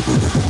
Gracias.